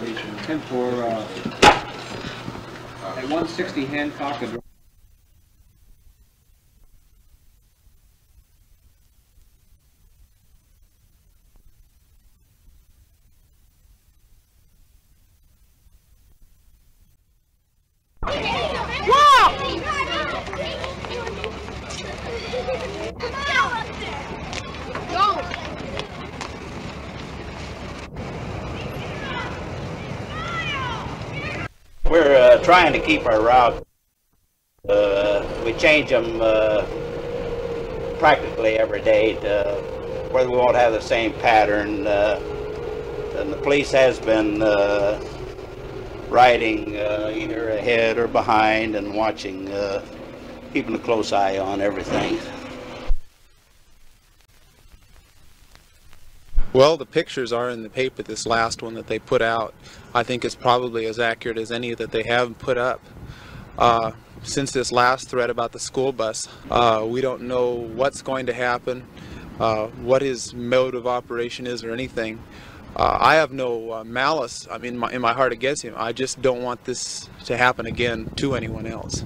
10 for, uh, at 160 Hancock and We're uh, trying to keep our route. Uh, we change them uh, practically every day to where we won't have the same pattern. Uh, and the police has been uh, riding uh, either ahead or behind and watching, keeping a close eye on everything. Well, the pictures are in the paper. This last one that they put out, I think, is probably as accurate as any that they have put up. Uh, since this last threat about the school bus, uh, we don't know what's going to happen, uh, what his mode of operation is, or anything. Uh, I have no uh, malice I mean, in my, in my heart against him. I just don't want this to happen again to anyone else.